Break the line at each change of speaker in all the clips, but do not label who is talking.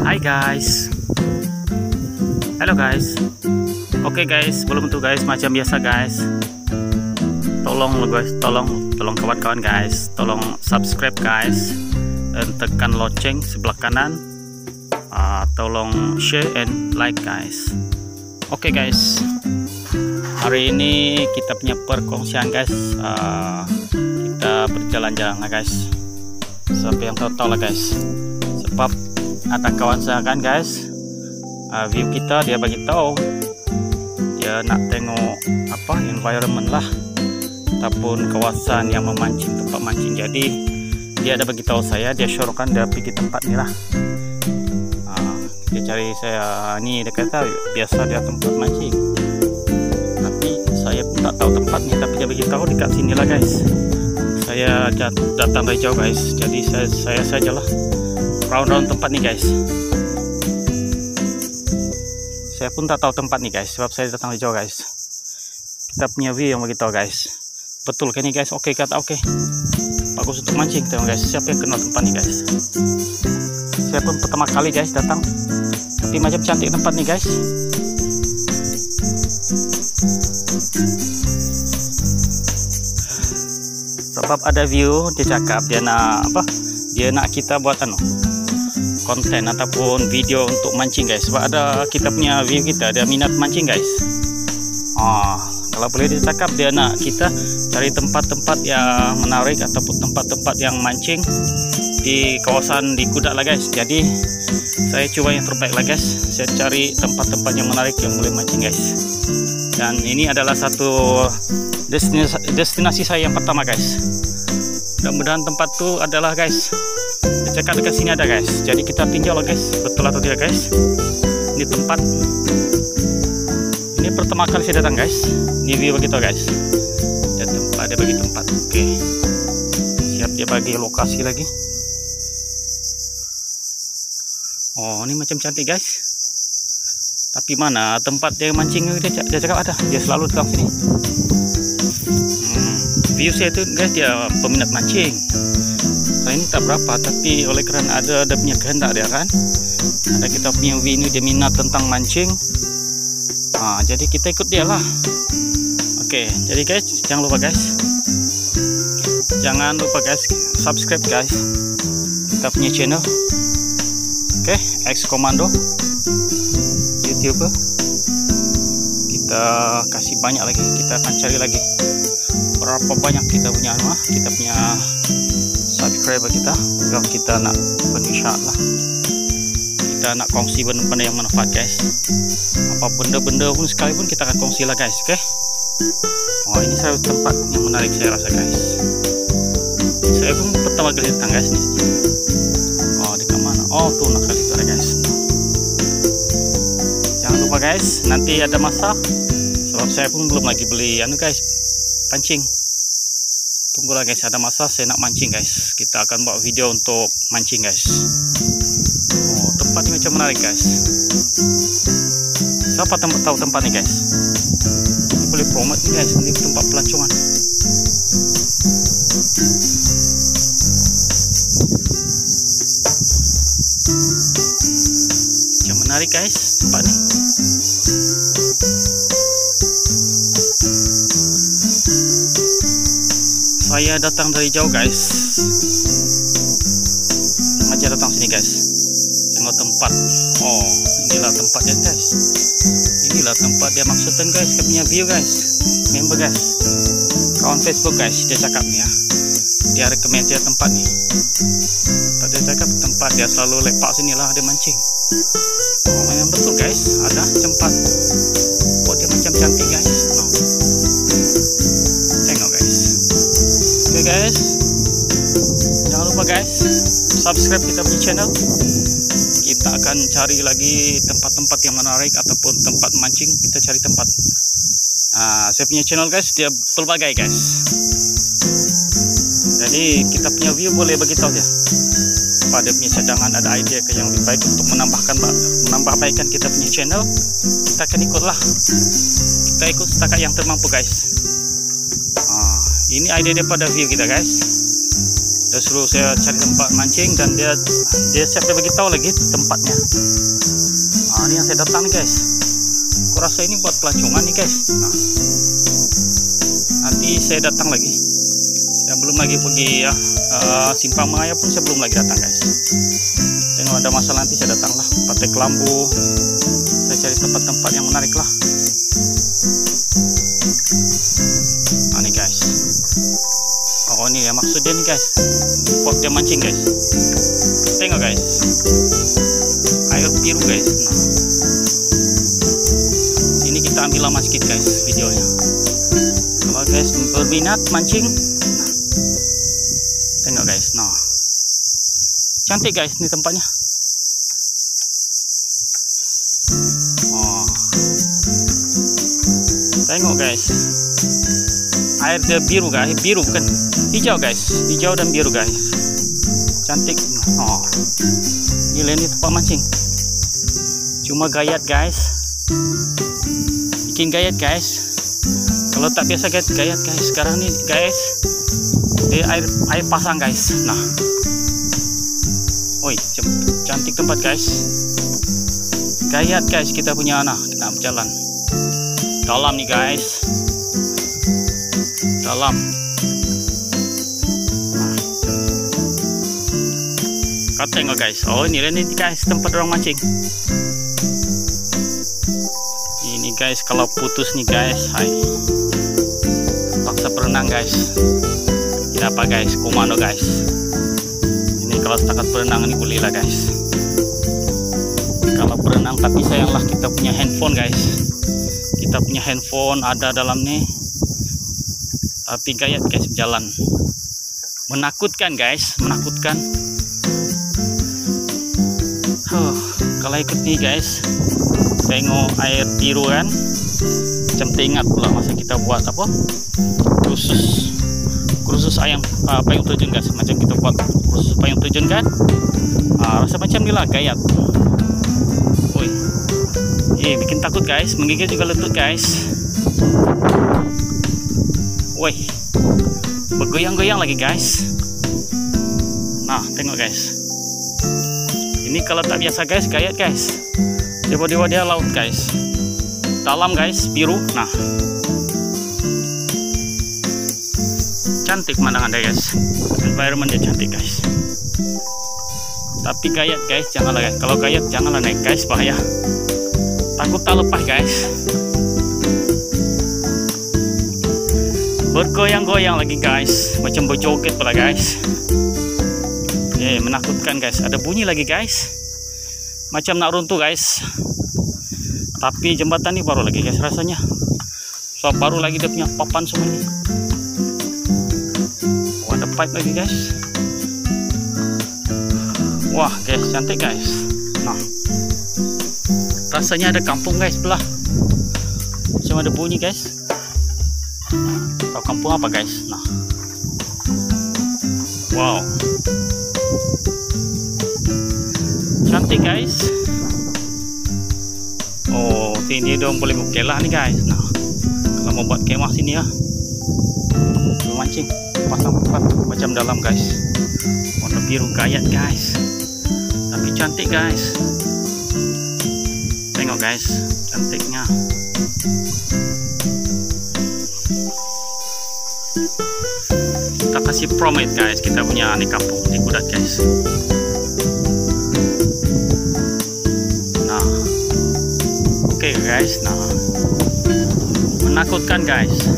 Hai guys. Halo guys. Oke guys. Belum tentu guys. Macam biasa guys. Tolong lo guys. Tolong Tolong kawan-kawan guys. Tolong subscribe guys. Dan tekan lonceng sebelah kanan. Uh, Tolong share and like guys. Oke guys. Hari ini kita punya perkongsian guys. Uh, Kita berjalan-jalan lah guys. Sampai yang tahu-tahu lah guys sebab ada kawan saya kan guys. Uh, view kita dia bagi tahu. Dia nak tengok apa environment lah. Ataupun kawasan yang memancing tempat mancing. Jadi dia ada bagi tahu saya dia syorkan dia pergi tempat ni lah. Uh, dia cari saya ni dia kata biasa dia tempat mancing. Tapi saya pun tak tahu tempat ni tapi dia bagi tahu dekat sini lah guys. Saya datang dari jauh guys. Jadi saya saya sajalah round-round tempat nih guys. Saya pun tak tahu tempat nih guys sebab saya datang dari jauh guys. Kita punya view yang begitu guys. Betul kan nih guys? Oke okay, kata oke. Okay. bagus untuk mancing teman guys. Siapa yang kenal tempat nih guys? Saya pun pertama kali guys datang. Tapi macam cantik tempat nih guys. Sebab ada view dia cakap dia nak apa? Dia nak kita buat anu konten ataupun video untuk mancing guys. Sebab ada kita punya view kita dia minat mancing guys. Oh, kalau boleh dia cakap dia nak kita cari tempat-tempat yang menarik ataupun tempat-tempat yang mancing di kawasan di Kudak lah guys. Jadi saya coba yang terbaik lah guys. Saya cari tempat-tempat yang menarik yang boleh mancing guys. Dan ini adalah satu destinasi, destinasi saya yang pertama guys. Mudah-mudahan tempat itu adalah guys cekak dekat sini ada guys. Jadi kita tinjau lah guys. Betul atau tidak guys? Ini tempat. Ini pertama kali saya datang guys. Ini view begitu guys. Dia tempat dia bagi tempat. Oke. Siap dia bagi lokasi lagi. Oh ini macam cantik guys. Tapi mana tempat dia mancing dia, dia cakap ada. Dia selalu datang sini. Hmm, view saya itu guys dia peminat mancing saya ini tak berapa tapi oleh kerana ada ada punya kehendak dia kan. Ada kita punya ini dia minat tentang mancing. Ha, jadi kita ikut dia lah. Oke jadi guys jangan lupa guys. Jangan lupa guys subscribe guys. Kita punya channel. Oke X Komando youtuber. Kita kasih banyak lagi. Kita akan cari lagi berapa banyak kita punya rumah kita punya subscriber kita. Kalau kita nak penuh lah. Kita nak kongsi benda-benda yang manfaat guys. Apa benda-benda pun sekalipun kita akan kongsi lah guys. Oke okay? oh ini saya tempat yang menarik saya rasa guys. Saya pun pertama kali datang guys nih oh di mana? Oh tuh nak kali itu ada guys. Jangan lupa guys nanti ada masa sebab saya pun belum lagi beli anu guys pancing tunggulah guys. Ada masa saya nak mancing guys. Kita akan buat video untuk mancing guys. Oh tempat ini macam menarik guys. Siapa tempat tahu tempat ini guys? Ini boleh promote guys. Ini tempat pelancongan. Macam menarik guys tempat ini saya datang dari jauh guys. Sengaja datang sini guys. Tengok tempat. Oh inilah tempatnya guys. Inilah tempat dia maksudkan guys kami punya view guys. Member guys kawan facebook guys dia cakap ya. Dia rekomend saya tempat ni. Tempat dia cakap tempat dia selalu lepak sini lah dia mancing. Oh memang betul guys. Ada tempat buat dia macam cantik guys oh. guys. Jangan lupa guys subscribe kita punya channel. Kita akan cari lagi tempat-tempat yang menarik ataupun tempat mancing. Kita cari tempat. Uh, saya punya channel guys dia pelbagai guys. Jadi kita punya view boleh begitu aja pada punya cadangan ada idea ke yang lebih baik untuk menambahkan menambah baikan kita punya channel? Kita akan ikutlah. Kita ikut setakat yang termampu guys ini ide daripada view kita guys. Dia suruh saya cari tempat mancing dan dia dia siap dia beritahu lagi tempatnya. Nah ini yang saya datang nih guys. Aku rasa ini buat pelancongan nih guys. Nah, nanti saya datang lagi. Saya belum lagi pergi ya. Uh, simpang maya pun saya belum lagi datang guys. Tengok ada masalah nanti saya datang lah pakai kelambu saya cari tempat-tempat yang menarik lah oh ini ya maksud dia nih guys. Spot dia mancing guys. Tengok guys. Air biru guys. Nah ini kita ambil lama sedikit guys videonya. Kalau guys berminat mancing nah, tengok guys. Nah. Cantik guys ini tempatnya. Oh tengok guys air biru guys. Biru kan hijau guys. Hijau dan biru guys. Cantik. Oh. Gila ini tempat mancing. Cuma gayat guys. Bikin gayat guys. Kalau tak biasa guys gayat guys. Sekarang nih guys di air air pasang guys. Nah. Oi, cantik tempat guys. Gayat guys kita punya. Anak kita berjalan. Dalam nih guys dalam. Kau tengok guys. Oh ini ini guys. Tempat orang mancing. Ini guys kalau putus nih guys. Hai. Paksa berenang guys. Tidak apa guys? Komando guys. Ini kalau setakat berenang ini lah guys. Kalau berenang tapi sayanglah kita punya handphone guys. Kita punya handphone ada dalam nih tapi gayat guys jalan. Menakutkan guys. Menakutkan. Huh, kalau ikut nih guys. Tengok air biru kan? Macam teringat pula masa kita buat apa? Khusus khusus ayam uh, payung terjun guys. Macam kita buat khusus payung terjun kan? Uh, rasa macam ni lah gayat. Woi. Eh, bikin takut guys. Menggigil juga lutut guys Woi, bergoyang-goyang lagi guys. Nah, tengok guys. Ini kalau tak biasa guys, gayat guys. Dewa-dewa dia laut guys. Dalam guys, biru. Nah, cantik pemandangan deh guys. Environment dia cantik guys. Tapi gayat guys, janganlah guys. Kalau gayat janganlah naik guys, bahaya. Takut tak lepas guys. Bergoyang-goyang lagi guys. Macam berjoget pula guys. Eh menakutkan guys. Ada bunyi lagi guys. Macam nak runtuh guys. Tapi jembatan ini baru lagi guys rasanya. So baru lagi dia punya papan semua ini oh, ada pipe lagi guys. Wah guys cantik guys. Nah. Rasanya ada kampung guys belah macam ada bunyi guys Tahu kampung apa guys? Nah. Wow. Cantik guys. Oh, ini dong boleh lah nih guys. Nah, kalau mau buat kemah sini ya. Memancing, pasang tempat macam dalam guys. Warna biru gayat guys. Tapi cantik guys. Tengok guys, cantiknya. Kasih promit guys. Kita punya aneh kampung. Di kudat guys. Nah. Oke okay, guys. Nah. Menakutkan guys.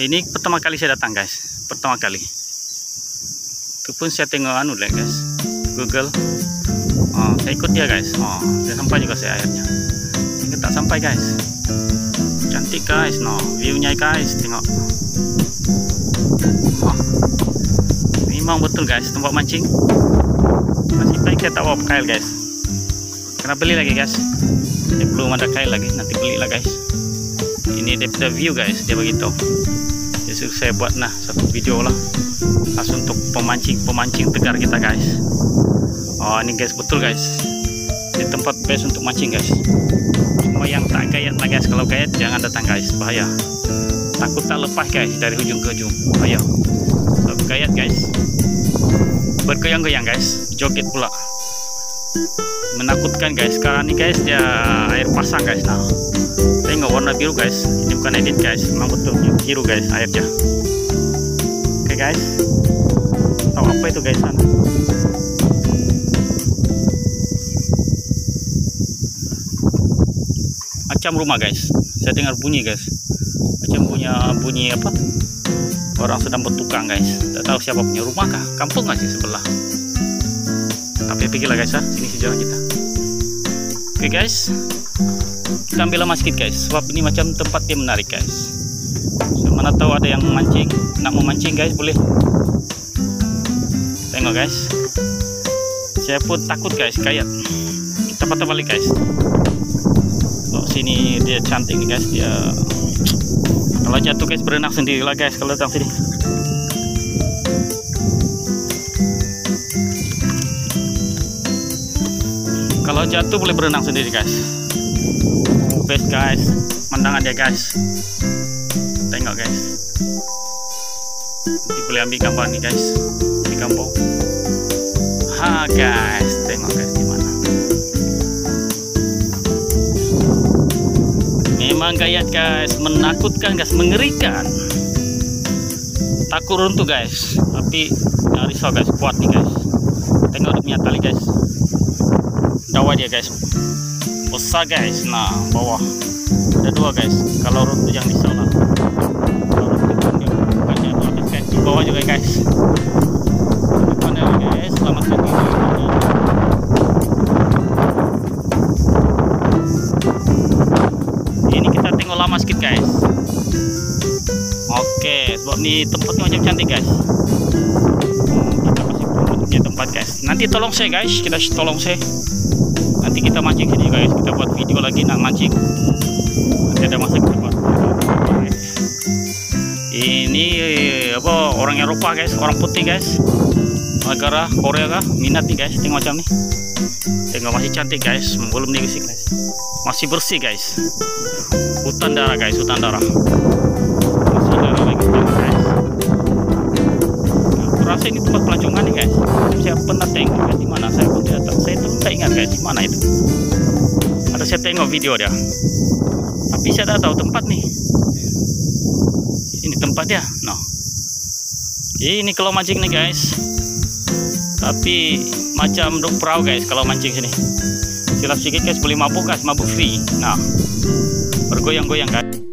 Ini pertama kali saya datang guys. Pertama kali. Itu pun saya tengok anu lah guys. Google. Oh, saya ikut dia guys. Oh, saya sampai juga saya akhirnya. Ini tak sampai guys cantik guys. No viewnya guys. Tengok. Oh. memang betul guys. Tempat mancing. Masih baik saya tak bawa kail guys. Kena beli lagi guys. Dia belum ada kail lagi. Nanti belilah guys. Ini punya view guys. Dia begitu suruh saya buat nah satu video lah. Khas untuk pemancing pemancing tegar kita guys. Oh ini guys betul guys tempat best untuk mancing guys. Semua yang tak gayat lah guys. Kalau gayat jangan datang guys. Bahaya. Takut tak lepas guys dari ujung ke ujung bahaya. So, gayat guys bergoyang-goyang guys. Joget pula. Menakutkan guys. Sekarang nih guys dia air pasang guys nah tengok warna biru guys. Ini bukan edit guys. Memang betul. Biru guys airnya. Oke okay, guys. Tahu apa itu guys sana macam rumah guys. Saya dengar bunyi guys. Macam punya bunyi apa? Orang sedang bertukang guys. Tidak tahu siapa punya rumah kah? Kampung nggak sebelah. Tapi pikirlah guys ya sini sejarah kita. Oke guys. Kita ambil sedikit guys. Sebab ini macam tempat yang menarik guys. So, mana tahu ada yang mancing. Nak memancing guys boleh? Tengok guys. Saya pun takut guys. Kayak kita patah balik guys sini dia cantik nih guys. Dia kalau jatuh guys berenang sendiri lah guys kalau datang sini. Kalau jatuh boleh berenang sendiri guys. Best guys. Mandangan dia guys. Tengok guys. Nanti boleh ambil gambar nih guys. Di kampung. Ha guys. Tengok guys memang gayat guys menakutkan guys mengerikan. Takut runtuh guys. Tapi nggak risau guys. Kuat nih guys. Tengok dia punya tali guys. Bawah dia guys. Besar guys. Nah bawah. Ada dua guys. Kalau runtuh yang risau lah. Kalau runtuh di bawah juga guys. Guys. Selamat pagi lama sedikit guys. Oke sebab ini tempatnya macam cantik guys. Kita kasih tempat guys. Nanti tolong saya guys. Kita tolong saya nanti kita mancing sini guys. Kita buat video lagi nak mancing. Nanti ada masa kita buat ini apa orang Eropa guys. Orang putih guys. Negara Korea kah? Minat nih guys. Tengok macam nih tengok masih cantik guys. Belum diusik guys masih bersih guys. Hutan darah guys hutan darah. Masih darah lagi tengok guys. Aku rasa ini tempat pelancongan nih guys. Saya pernah tengok guys di mana saya pun tidak saya tuh tidak ingat guys di mana itu. Ada saya tengok video dia. Tapi saya tidak tahu tempat nih. Ini tempat dia? No. Ini kalau mancing nih guys. Tapi macam duk perahu guys kalau mancing sini silap sedikit guys boleh mabuk guys mabuk free. Nah bergoyang-goyang guys